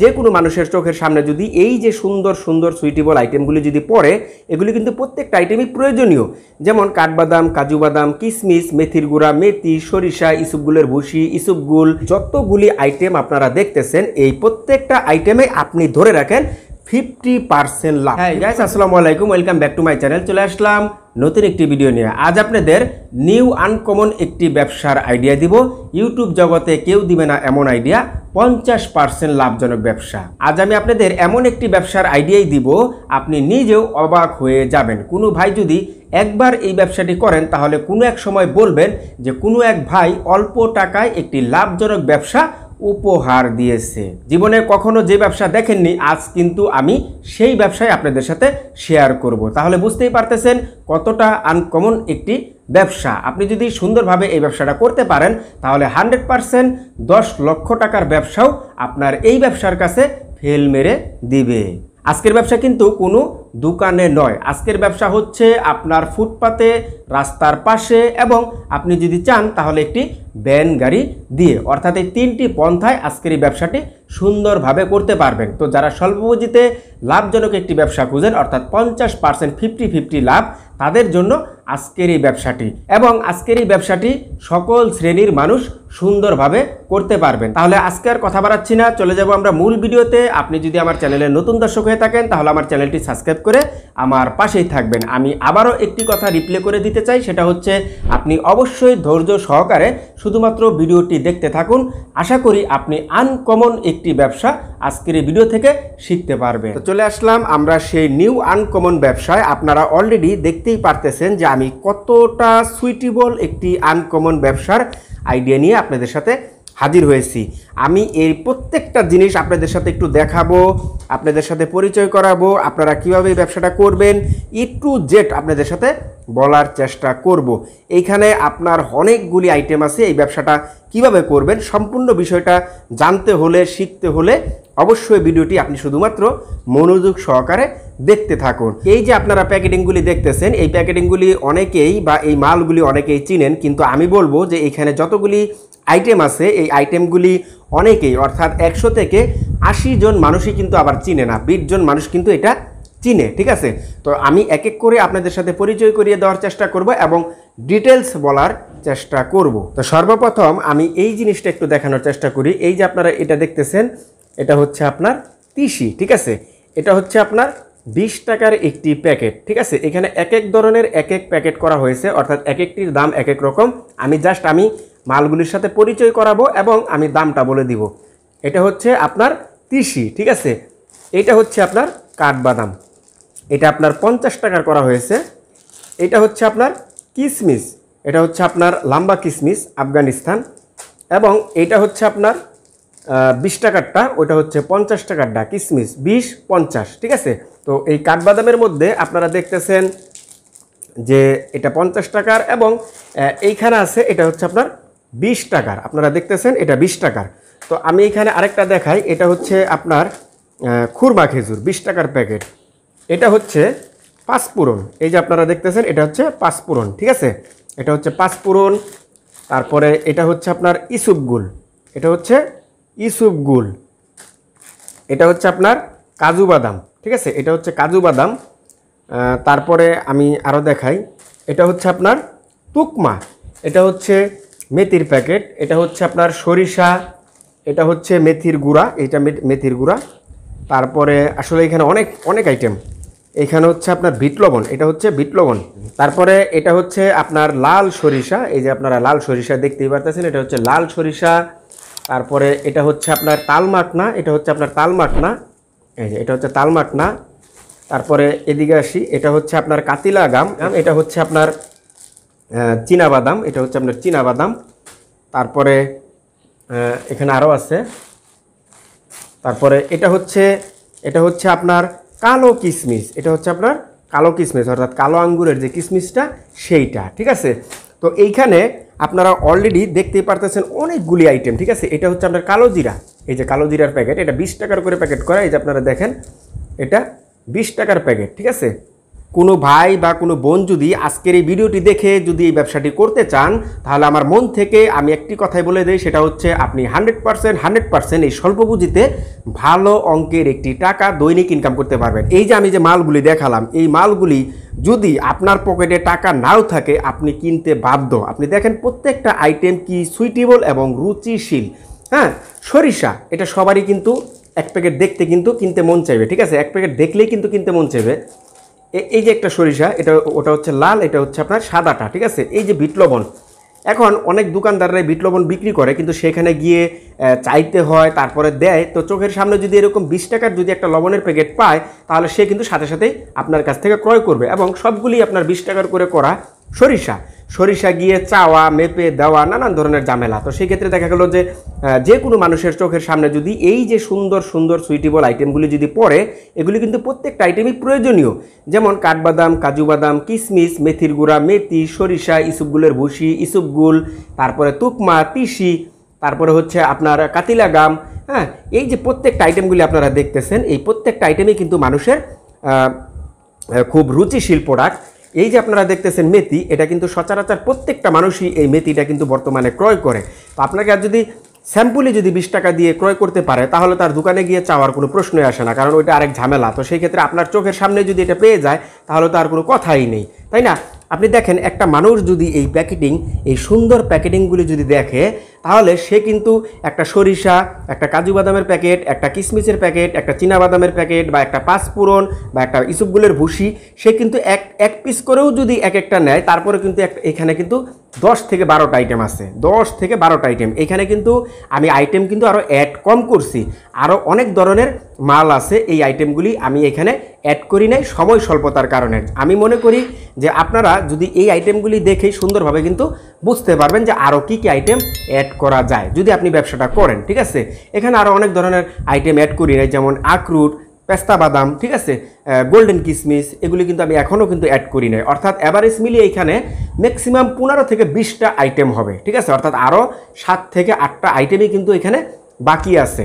যে কোনো মানুষের চোখের সামনে যদি এই যে সুন্দর সুন্দর সুইটেবল আইটেমগুলি যদি পড়ে এগুলি কিন্তু প্রত্যেকটা আইটেমই প্রয়োজনীয়। যেমন কাঠবাদাম কাজু বাদাম কিশমিশ মেথির গুঁড়া মেথি সরিষা ইসুপগুলের ভুসি ইসুপগুল যতগুলি আইটেম আপনারা দেখতেছেন এই প্রত্যেকটা আইটেমে আপনি ধরে রাখেন ফিফটি পার্সেন্ট লাভ। হ্যাঁ গাইস আসসালামু আলাইকুম welcome back to my channel চলে আসলাম নতুন একটি ভিডিও নিয়ে। আজ আপনাদের নিউ আনকমন একটি ব্যবসার আইডিয়া দিব। ইউটিউব জগতে কেউ দিবে না এমন আইডিয়া পঞ্চাশ পার্সেন্ট লাভজনক ব্যবসা। আজ আমি আপনাদের এমন একটি ব্যবসার আইডিয়াই দিব, আপনি নিজেও অবাক হয়ে যাবেন। কোনো ভাই যদি একবার এই ব্যবসাটি করেন, তাহলে কোনো এক সময় বলবেন যে কোনো এক ভাই অল্প টাকায় একটি লাভজনক ব্যবসা উপহার দিয়েছে। জীবনে কখনো যে ব্যবসা দেখেননি, আজ কিন্তু আমি সেই ব্যবসায় আপনাদের সাথে শেয়ার করব। তাহলে বুঝতেই পারতেছেন কতটা আনকমন একটি ব্যবসা। আপনি যদি সুন্দরভাবে এই ব্যবসাটা করতে পারেন, তাহলে হান্ড্রেড পারসেন্ট দশ লক্ষ টাকার ব্যবসাও আপনার এই ব্যবসার কাছে ফেল মেরে দিবে। আজকের ব্যবসা কিন্তু কোনো দোকানে নয়। আজকের ব্যবসা হচ্ছে আপনার ফুটপাতে, রাস্তার পাশে এবং আপনি যদি চান তাহলে একটি ব্যান গাড়ি দিয়ে। অর্থাৎ এই তিনটি পন্থায় আজকের এই ব্যবসাটি সুন্দরভাবে করতে পারবেন। তো যারা স্বল্প পুঁজিতে লাভজনক একটি ব্যবসা খুঁজেন, অর্থাৎ পঞ্চাশ পার্সেন্ট, ফিফটি ফিফটি লাভ, তাদের জন্য আজকের এই ব্যবসাটি এবং আজকের এই ব্যবসাটি সকল শ্রেণির মানুষ সুন্দরভাবে করতে পারবেন। তাহলে আজকে আর কথা বাড়াচ্ছি না, চলে যাব আমরা মূল ভিডিওতে। আপনি যদি আমার চ্যানেলের নতুন দর্শক হয়ে থাকেন, তাহলে আমার চ্যানেলটি সাবস্ক্রাইব করে আমার পাশেই থাকবেন। আমি আবারও একটি কথা রিপ্লে করে দিতে চাই, সেটা হচ্ছে আপনি অবশ্যই ধৈর্য সহকারে শুধুমাত্র ভিডিওটি দেখতে থাকুন। আশা করি আপনি আনকমন একটি ব্যবসা আজকের এই ভিডিও থেকে শিখতে পারবেন। তো চলে আসলাম আমরা সেই নিউ আনকমন ব্যবসায়। আপনারা অলরেডি দেখতেই পারতেছেন যে আমি কতটা সুইটেবল একটি আনকমন ব্যবসার আইডিয়া নিয়ে আপনাদের সাথে হাজির হয়েছি আমি এই প্রত্যেকটা জিনিস আপনাদের সাথে একটু দেখাবো, আপনাদের সাথে পরিচয় করাবো, আপনারা কীভাবে এই ব্যবসাটা করবেন ই টু জেড আপনাদের সাথে বলার চেষ্টা করব। এইখানে আপনার অনেকগুলি আইটেম আছে, এই ব্যবসাটা কীভাবে করবেন, সম্পূর্ণ বিষয়টা জানতে হলে, শিখতে হলে অবশ্যই ভিডিওটি আপনি শুধুমাত্র মনোযোগ সহকারে দেখতে থাকুন এই যে আপনারা প্যাকেটিংগুলি দেখতেছেন, এই প্যাকেটিংগুলি অনেকেই বা এই মালগুলি অনেকেই চিনেন, কিন্তু আমি বলব যে এখানে যতগুলি আইটেম আছে, এই আইটেমগুলি অনেকেই, অর্থাৎ একশো থেকে আশি জন মানুষই কিন্তু আবার চিনে না, বিশ জন মানুষ কিন্তু এটা চিনে, ঠিক আছে? তো আমি এক এক করে আপনাদের সাথে পরিচয় করিয়ে দেওয়ার চেষ্টা করব এবং ডিটেলস বলার চেষ্টা করব। তো সর্বপ্রথম আমি এই জিনিসটা একটু দেখানোর চেষ্টা করি, এই যে আপনারা এটা দেখতেছেন, এটা হচ্ছে আপনার তিসি, ঠিক আছে? এটা হচ্ছে আপনার বিশ টাকার একটি প্যাকেট, ঠিক আছে? এখানে এক এক ধরনের এক এক প্যাকেট করা হয়েছে, অর্থাৎ এক একটির দাম এক এক রকম। আমি জাস্ট আমি মালগুলির সাথে পরিচয় করাবো এবং আমি দামটা বলে দিব। এটা হচ্ছে আপনার তিসি, ঠিক আছে? এটা হচ্ছে আপনার কাঠবাদাম। এটা আপনার পঞ্চাশ টাকার করা হয়েছে। এটা হচ্ছে আপনার কিসমিস। এটা হচ্ছে আপনার লাম্বা কিসমিস, আফগানিস্তান। এবং এটা হচ্ছে আপনার বিশ টাকারটা ওটা হচ্ছে পঞ্চাশ টাকারটা, কিসমিস, বিশ, পঞ্চাশ, ঠিক আছে? তো এই কাঠবাদামের মধ্যে আপনারা দেখতেছেন যে এটা পঞ্চাশ টাকার এবং এইখানে আছে, এটা হচ্ছে আপনার বিশ টাকার। আপনারা দেখতেছেন, এটা বিশ টাকার। তো আমি এখানে আরেকটা দেখাই, এটা হচ্ছে আপনার খুরমা খেজুর, বিশ টাকার প্যাকেট। এটা হচ্ছে পাঁচপুরন এই যে আপনারা দেখতেছেন, এটা হচ্ছে পাঁচপুরন ঠিক আছে? এটা হচ্ছে পাঁচপুরন তারপরে এটা হচ্ছে আপনার ইসুপগুল। এটা হচ্ছে ইসুপগুল এটা হচ্ছে আপনার কাজু বাদাম, ঠিক আছে? এটা হচ্ছে কাজু বাদাম। তারপরে আমি আরও দেখাই। এটা হচ্ছে আপনার তুকমা। এটা হচ্ছে মেথির প্যাকেট। এটা হচ্ছে আপনার সরিষা। এটা হচ্ছে মেথির গুঁড়া। এটা মেথির গুঁড়া। তারপরে আসলে এখানে অনেক অনেক আইটেম এখানে হচ্ছে আপনার লবণ। এটা হচ্ছে লবণ। তারপরে এটা হচ্ছে আপনার লাল সরিষা। এই যে আপনারা লাল সরিষা দেখতেই পারতেছেন, এটা হচ্ছে লাল সরিষা। তারপরে এটা হচ্ছে আপনার তালমাটনা এটা হচ্ছে আপনার তালমাটনা এই যে এটা হচ্ছে তালমাটনা তারপরে এদিকে আসি এটা হচ্ছে আপনার কাতিলা গাম এটা হচ্ছে আপনার বাদাম এটা হচ্ছে আপনার বাদাম তারপরে এখানে আরও আছে। তারপরে এটা হচ্ছে এটা হচ্ছে আপনার কালো কিসমিস এটা হচ্ছে আপনার কালো কিসমিস অর্থাৎ কালো আঙ্গুরের যে কিসমিসটা সেইটা ঠিক আছে? তো এইখানে আপনারা অলরেডি দেখতেই পারতেছেন অনেকগুলি আইটেম ঠিক আছে? এটা হচ্ছে আপনার কালো জিরা। এই যে কালো জিরার প্যাকেট এটা বিশ টাকার করে প্যাকেট করা, এই যে আপনারা দেখেন, এটা বিশ টাকার প্যাকেট ঠিক আছে? কোনো ভাই বা কোনো বোন যদি আজকের এই ভিডিওটি দেখে যদি এই ব্যবসাটি করতে চান, তাহলে আমার মন থেকে আমি একটি কথাই বলে দিই, সেটা হচ্ছে আপনি হান্ড্রেড পার্সেন্ট হান্ড্রেড পার্সেন্ট এই স্বল্প পুঁজিতে ভালো অঙ্কের একটি টাকা দৈনিক ইনকাম করতে পারবেন। এই যে আমি যে মালগুলি দেখালাম, এই মালগুলি যদি আপনার পকেটে টাকা নাও থাকে, আপনি কিনতে বাধ্য। আপনি দেখেন প্রত্যেকটা আইটেম কি সুইটেবল এবং রুচিশীল। হ্যাঁ সরিষা, এটা সবারই কিন্তু এক প্যাকেট দেখতে কিন্তু কিনতে মন চাইবে, ঠিক আছে? এক প্যাকেট দেখলেই কিন্তু কিনতে মন চাইবে। এই যে একটা সরিষা, এটা ওটা হচ্ছে লাল, এটা হচ্ছে আপনার সাদাটা, ঠিক আছে? এই যে বিটলবন এখন অনেক দোকানদাররা বিটলবন বিক্রি করে, কিন্তু সেখানে গিয়ে চাইতে হয়, তারপরে দেয়। তো চোখের সামনে যদি এরকম বিশ টাকার যদি একটা লবণের প্যাকেট পায়, তাহলে সে কিন্তু সাথে সাথেই আপনার কাছ থেকে ক্রয় করবে এবং সবগুলি আপনার বিশ টাকার করে করা সরিষা। সরিষা গিয়ে চাওয়া, মেপে দেওয়া, নানান ধরনের ঝামেলা। তো সেই ক্ষেত্রে দেখা গেল যে যে কোনো মানুষের চোখের সামনে যদি এই যে সুন্দর সুন্দর সুইটেবল আইটেমগুলি যদি পড়ে, এগুলি কিন্তু প্রত্যেকটা আইটেমই প্রয়োজনীয়। যেমন কাঠবাদাম, কাজু বাদাম কিশমিশ মেথির গুঁড়া, মেথি, সরিষা, ইসুপগুলের ভুসি, ইসুপগুল, তারপরে তুকমা, তিসি, তারপরে হচ্ছে আপনার কাতিলা গাম হ্যাঁ এই যে প্রত্যেকটা আইটেমগুলি আপনারা দেখতেছেন, এই প্রত্যেকটা আইটেমই কিন্তু মানুষের খুব রুচিশীল প্রোডাক্ট এই যে আপনারা দেখতেছেন মেথি, এটা কিন্তু সচরাচর প্রত্যেকটা মানুষই এই মেথিটা কিন্তু বর্তমানে ক্রয় করে। তো আপনাকে আর যদি স্যাম্পুলি যদি বিশ টাকা দিয়ে ক্রয় করতে পারে, তাহলে তার দোকানে গিয়ে চাওয়ার কোনো প্রশ্নই আসে না, কারণ ওইটা আরেক ঝামেলা। তো সেই ক্ষেত্রে আপনার চোখের সামনে যদি এটা পেয়ে যায়, তাহলে তো আর কোনো কথাই নেই। তাই না? আপনি দেখেন, একটা মানুষ যদি এই প্যাকেটিং, এই সুন্দর প্যাকেটিংগুলি যদি দেখে তাহলে সে কিন্তু একটা সরিষা, একটা কাজু বাদামের প্যাকেট, একটা কিশমিশের প্যাকেট, একটা বাদামের প্যাকেট বা একটা পাঁচফোড়ন বা একটা ইসুপগুলের ভুসি, সে কিন্তু এক এক পিস করেও যদি এক একটা নেয়, তারপরে কিন্তু এক, এখানে কিন্তু দশ থেকে বারোটা আইটেম আছে। দশ থেকে বারোটা আইটেম এখানে কিন্তু আমি আইটেম কিন্তু আরও অ্যাড কম করছি। আরও অনেক ধরনের মাল আছে, এই আইটেমগুলি আমি এখানে অ্যাড করি নাই সময় স্বল্পতার কারণে। আমি মনে করি যে আপনারা যদি এই আইটেমগুলি দেখেই সুন্দরভাবে কিন্তু বুঝতে পারবেন যে আরও কী কী আইটেম অ্যাড করা যায়, যদি আপনি ব্যবসাটা করেন, ঠিক আছে? এখানে আরও অনেক ধরনের আইটেম অ্যাড করি নাই, যেমন আখরুট, পেস্তা বাদাম, ঠিক আছে? গোল্ডেন কিসমিস, এগুলি কিন্তু আমি এখনও কিন্তু অ্যাড করি নাই। অর্থাৎ অ্যাভারেজ মিলিয়ে এখানে ম্যাক্সিমাম পনেরো থেকে বিশটা আইটেম হবে, ঠিক আছে? অর্থাৎ আরও সাত থেকে আটটা আইটেমই কিন্তু এখানে বাকি আছে।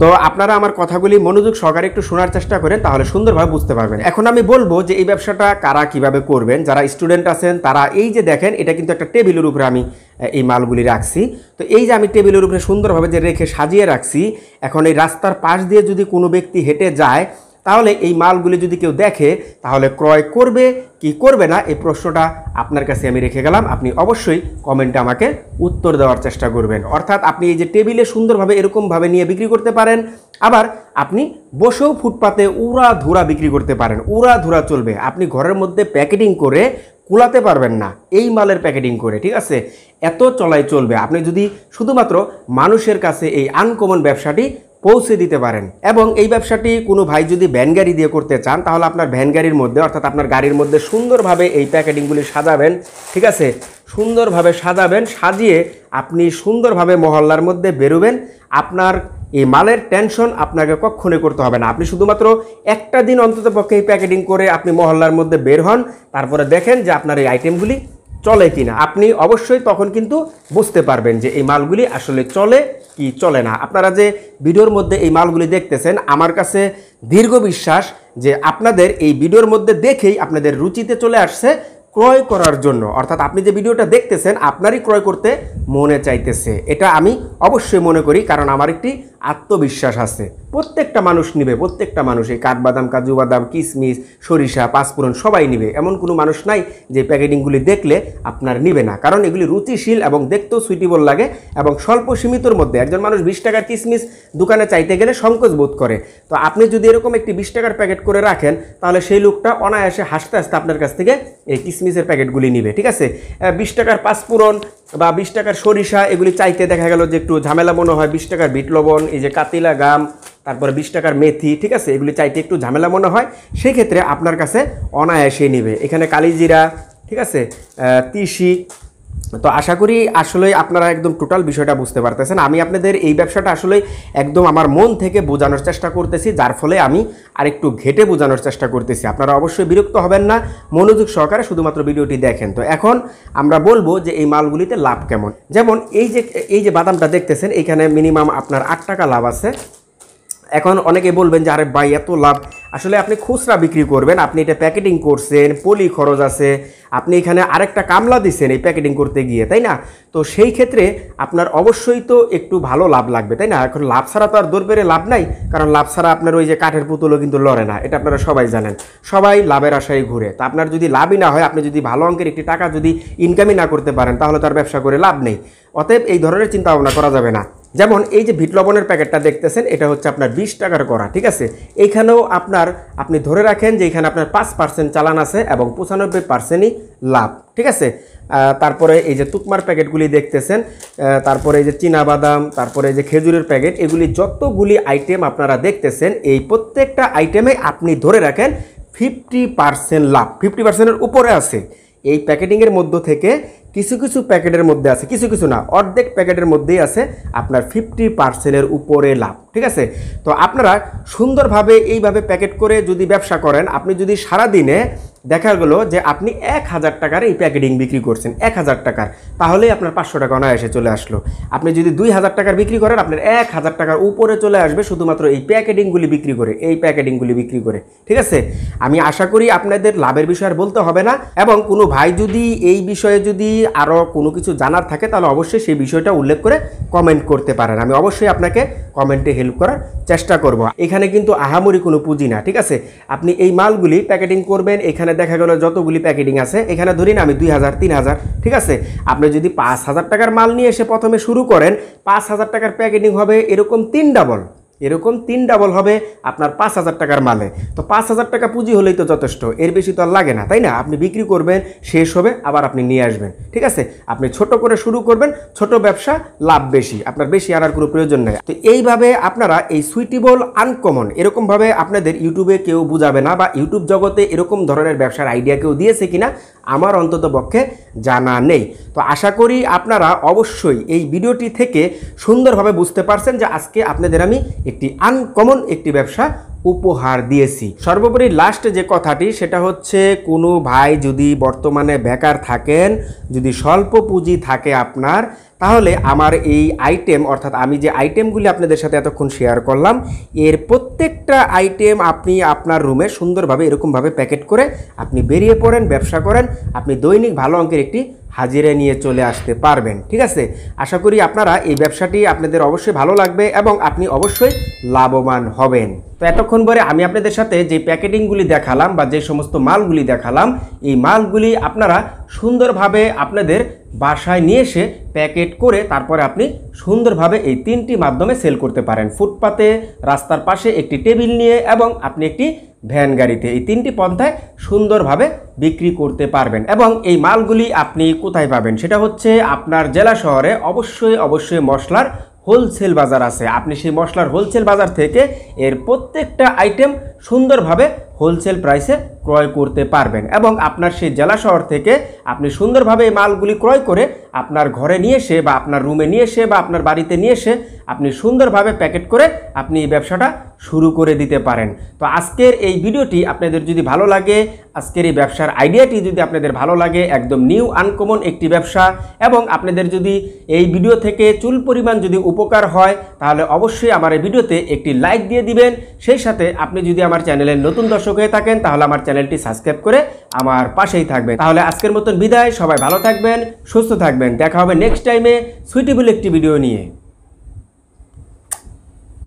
তো আপনারা আমার কথাগুলি মনোযোগ সহকারে একটু শোনার চেষ্টা করেন, তাহলে সুন্দরভাবে বুঝতে পারবেন। এখন আমি বলব যে এই ব্যবসাটা কারা কীভাবে করবেন, যারা স্টুডেন্ট আছেন, তারা এই যে দেখেন, এটা কিন্তু একটা টেবিলের উপরে আমি এই মালগুলি রাখছি। তো এই যে আমি টেবিলের উপরে সুন্দরভাবে যে রেখে সাজিয়ে রাখছি, এখন এই রাস্তার পাশ দিয়ে যদি কোনো ব্যক্তি হেঁটে যায় তাহলে এই মালগুলি যদি কেউ দেখে, তাহলে ক্রয় করবে, কি করবে না, এই প্রশ্নটা আপনার কাছে আমি রেখে গেলাম। আপনি অবশ্যই কমেন্টে আমাকে উত্তর দেওয়ার চেষ্টা করবেন। অর্থাৎ আপনি এই যে টেবিলে সুন্দরভাবে এরকমভাবে নিয়ে বিক্রি করতে পারেন, আবার আপনি বসেও ফুটপাতে উড়া ধুরা বিক্রি করতে পারেন উড়া ধুরা চলবে। আপনি ঘরের মধ্যে প্যাকেটিং করে কুলাতে পারবেন না, এই মালের প্যাকেটিং করে, ঠিক আছে? এত চলাই চলবে। আপনি যদি শুধুমাত্র মানুষের কাছে এই আনকমন ব্যবসাটি পৌঁছে দিতে পারেন। এবং এই ব্যবসাটি কোনো ভাই যদি ভ্যান গাড়ি দিয়ে করতে চান, তাহলে আপনার ভ্যান গাড়ির মধ্যে, অর্থাৎ আপনার গাড়ির মধ্যে সুন্দরভাবে এই প্যাকেটিংগুলি সাজাবেন, ঠিক আছে? সুন্দরভাবে সাজাবেন, সাজিয়ে আপনি সুন্দরভাবে মহল্লার মধ্যে বেরোবেন। আপনার এই মালের টেনশন আপনাকে কক্ষণে করতে হবে না। আপনি শুধুমাত্র একটা দিন অন্তত পক্ষে এই প্যাকেটিং করে আপনি মহল্লার মধ্যে বের হন। তারপরে দেখেন যে আপনার এই আইটেমগুলি চলে কিনা? আপনি অবশ্যই তখন কিন্তু বুঝতে পারবেন যে এই মালগুলি আসলে চলে কি চলে না। আপনারা যে ভিডিওর মধ্যে এই মালগুলি দেখতেছেন, আমার কাছে দীর্ঘ বিশ্বাস যে আপনাদের এই ভিডিওর মধ্যে দেখেই আপনাদের রুচিতে চলে আসছে ক্রয় করার জন্য। অর্থাৎ আপনি যে ভিডিওটা দেখতেছেন, আপনারই ক্রয় করতে মনে চাইতেছে। এটা আমি অবশ্যই মনে করি, কারণ আমার একটি আত্মবিশ্বাস আছে। প্রত্যেকটা মানুষ নিবে, প্রত্যেকটা মানুষ। এই কাঠবাদাম কাজু বাদাম কিশমিশ সরিষা, পাঁচফোড়ন সবাই নিবে। এমন কোনো মানুষ নাই যে প্যাকেটিংগুলি দেখলে আপনার নিবে না। কারণ এগুলি রুচিশীল এবং দেখতেও সুইটেবল লাগে এবং স্বল্প সীমিতর মধ্যে। একজন মানুষ বিশ টাকার কিশমিশ দোকানে চাইতে গেলে সংকোচ বোধ করে। তো আপনি যদি এরকম একটি বিশ টাকার প্যাকেট করে রাখেন, তাহলে সেই লোকটা অনায়াসে হাসতে হাসতে আপনার কাছ থেকে এই কিশমিশের প্যাকেটগুলি নিবে, ঠিক আছে? বিশ টাকার পাঁচফোড়ন বা বিশ টাকার সরিষা, এগুলি চাইতে দেখা গেল যে একটু ঝামেলা মনে হয়, বিশ টাকার বিট লবণ, এই যে কাতিলা গাম, তারপরে বিশ টাকার মেথি, ঠিক আছে? এগুলি চাইতে একটু ঝামেলা মনে হয় সেই ক্ষেত্রে আপনার কাছে অনায়াসেই নেবে। এখানে কালিজিরা, ঠিক আছে? তিসি তো আশা করি আসলে আপনারা একদম টোটাল বিষয়টা বুঝতে পারতেছেন। আমি আপনাদের এই ব্যবসাটা আসলে একদম আমার মন থেকে বোঝানোর চেষ্টা করতেছি, যার ফলে আমি আরেকটু ঘেটে বোঝানোর চেষ্টা করতেছি। আপনারা অবশ্যই বিরক্ত হবেন না, মনোযোগ সহকারে শুধুমাত্র ভিডিওটি দেখেন। তো এখন আমরা বলব যে এই মালগুলিতে লাভ কেমন। যেমন এই যে এই যে বাদামটা দেখতেছেন, এখানে মিনিমাম আপনার আট টাকা লাভ আছে। এখন অনেকে বলবেন যে, আরে ভাই, এত লাভ। আসলে আপনি খুচরা বিক্রি করবেন, আপনি এটা প্যাকেটিং করছেন, পলি খরচ আছে, আপনি এখানে আরেকটা কামলা দিচ্ছেন এই প্যাকেটিং করতে গিয়ে, তাই না? তো সেই ক্ষেত্রে আপনার অবশ্যই তো একটু ভালো লাভ লাগবে, তাই না? এখন লাভ ছাড়া তো আর দৌড় লাভ নাই, কারণ লাভ ছাড়া আপনার ওই যে কাঠের পুতুলও কিন্তু লড়ে না, এটা আপনারা সবাই জানেন। সবাই লাভের আশায় ঘুরে। তা আপনার যদি লাভই না হয়, আপনি যদি ভালো অঙ্কের একটি টাকা যদি ইনকামই না করতে পারেন, তাহলে তার ব্যবসা করে লাভ নেই। অতএব এই ধরনের চিন্তা ভাবনা করা যাবে না। যেমন এই যে ভিট লবণের প্যাকেটটা দেখতেছেন, এটা হচ্ছে আপনার বিশ টাকার করা ঠিক আছে? এইখানেও আপনার, আপনি ধরে রাখেন যে এখানে আপনার পাঁচ পার্সেন্ট চালান আছে এবং পঁচানব্বই পার্সেন্টই লাভ, ঠিক আছে? তারপরে এই যে তুকমার প্যাকেটগুলি দেখতেছেন তারপরে এই যে বাদাম তারপরে এই যে খেজুরের প্যাকেট, এগুলি যতগুলি আইটেম আপনারা দেখতেছেন, এই প্রত্যেকটা আইটেমে আপনি ধরে রাখেন ফিফটি পার্সেন্ট লাভ ফিফটি পার্সেন্টের উপরে আছে। এই প্যাকেটিংয়ের মধ্য থেকে কিছু কিছু প্যাকেটের মধ্যে আছে, কিছু কিছু না, অর্ধেক প্যাকেটের মধ্যেই আছে আপনার ফিফটি পার্সেন্টের উপরে লাভ। ঠিক আছে? তো আপনারা সুন্দরভাবে এইভাবে প্যাকেট করে যদি ব্যবসা করেন, আপনি যদি সারা দিনে দেখা গেলো যে আপনি এক হাজার টাকার এই প্যাকেটিং বিক্রি করছেন, এক হাজার টাকার তাহলেই আপনার পাঁচশো টাকা অনায়াসে চলে আসলো। আপনি যদি দুই হাজার টাকার বিক্রি করেন, আপনার এক হাজার টাকার উপরে চলে আসবে শুধুমাত্র এই প্যাকেটিংগুলি বিক্রি করে, এই প্যাকেটিংগুলি বিক্রি করে। ঠিক আছে? আমি আশা করি আপনাদের লাভের বিষয় আর বলতে হবে না, এবং কোনো ভাই যদি এই বিষয়ে যদি আরও কোনো কিছু জানার থাকে, তাহলে অবশ্যই সেই বিষয়টা উল্লেখ করে কমেন্ট করতে পারেন। আমি অবশ্যই আপনাকে কমেন্টে হেল্প করার চেষ্টা করব। এখানে কিন্তু আহামরি কোনো পুঁজি না, ঠিক আছে? আপনি এই মালগুলি প্যাকেটিং করবেন, এখানে দেখা গেল যতগুলি প্যাকেটিং আছে, এখানে ধরি না আমি দুই হাজার, তিন হাজার, ঠিক আছে? আপনি যদি পাঁচ হাজার টাকার মাল নিয়ে এসে প্রথমে শুরু করেন, পাঁচ হাজার টাকার প্যাকেটিং হবে এরকম তিন ডাবল এরকম তিন ডাবল হবে আপনার পাঁচ হাজার টাকার মালে। তো পাঁচ হাজার টাকা পুঁজি হলেই তো যথেষ্ট, এর বেশি তো আর লাগে না, তাই না? আপনি বিক্রি করবেন, শেষ হবে, আবার আপনি নিয়ে আসবেন, ঠিক আছে? আপনি ছোট করে শুরু করবেন, ছোট ব্যবসা, লাভ বেশি, আপনার বেশি আনার কোনো প্রয়োজন নেই। তো এইভাবে আপনারা এই সুইটেবল আনকমন এরকমভাবে আপনাদের ইউটিউবে কেউ বুঝাবে না বা ইউটিউব জগতে এরকম ধরনের ব্যবসার আইডিয়া কেউ দিয়েছে কিনা, আমার অন্তত পক্ষে জানা নেই। তো আশা করি আপনারা অবশ্যই এই ভিডিওটি থেকে সুন্দরভাবে বুঝতে পারছেন যে আজকে আপনাদের আমি একটি আনকমন একটি ব্যবসা উপহার দিয়েছি। সর্বোপরি লাস্ট যে কথাটি, সেটা হচ্ছে কোনো ভাই যদি বর্তমানে বেকার থাকেন, যদি স্বল্প পুঁজি থাকে আপনার তাহলে আমার এই আইটেম অর্থাৎ আমি যে আইটেমগুলি আপনাদের সাথে এতক্ষণ শেয়ার করলাম, এর প্রত্যেকটা আইটেম আপনি আপনার রুমে সুন্দরভাবে, এরকমভাবে প্যাকেট করে আপনি বেরিয়ে পড়েন, ব্যবসা করেন, আপনি দৈনিক ভালো অঙ্কের একটি হাজিরে নিয়ে চলে আসতে পারবেন, ঠিক আছে? আশা করি আপনারা এই ব্যবসাটি আপনাদের অবশ্যই ভালো লাগবে এবং আপনি অবশ্যই লাভবান হবেন। তো এতক্ষণ পরে আমি আপনাদের সাথে যে প্যাকেটিংগুলি দেখালাম বা যে সমস্ত মালগুলি দেখালাম, এই মালগুলি আপনারা সুন্দরভাবে আপনাদের বাসায় নিয়ে এসে প্যাকেট করে তারপরে আপনি সুন্দরভাবে এই তিনটি মাধ্যমে সেল করতে পারেন। ফুটপাতে, রাস্তার পাশে একটি টেবিল নিয়ে এবং আপনি একটি ভ্যান গাড়িতে এই তিনটি পন্থায় সুন্দরভাবে বিক্রি করতে পারবেন। এবং এই মালগুলি আপনি কোথায় পাবেন সেটা হচ্ছে আপনার জেলা শহরে। অবশ্যই অবশ্যই মশলার হোলসেল বাজার আছে। আপনি সেই মশলার হোলসেল বাজার থেকে এর প্রত্যেকটা আইটেম সুন্দরভাবে হোলসেল প্রাইসে ক্রয় করতে পারবেন এবং আপনার সেই জেলা শহর থেকে আপনি সুন্দরভাবে এই মালগুলি ক্রয় করে আপনার ঘরে নিয়ে এসে বা আপনার রুমে নিয়ে এসে বা আপনার বাড়িতে নিয়ে এসে আপনি সুন্দরভাবে প্যাকেট করে আপনি এই ব্যবসাটা শুরু করে দিতে পারেন। তো আজকের এই ভিডিওটি আপনাদের যদি ভালো লাগে, আজকের এই ব্যবসার আইডিয়াটি যদি আপনাদের ভালো লাগে, একদম নিউ আনকমন একটি ব্যবসা এবং আপনাদের যদি এই ভিডিও থেকে চুল পরিমাণ যদি উপকার হয়, তাহলে অবশ্যই আমার এই ভিডিওতে একটি লাইক দিয়ে দিবেন। সেই সাথে আপনি যদি আমার চ্যানেলের নতুন দর্শক হয়ে থাকেন, তাহলে আমার চ্যানেলটি সাবস্ক্রাইব করে আমার পাশেই থাকবেন। তাহলে আজকের মতন বিদায়, সবাই ভালো থাকবেন, সুস্থ থাকবেন। দেখা হবে নেক্সট টাইমে সুইটেবল একটি ভিডিও নিয়ে।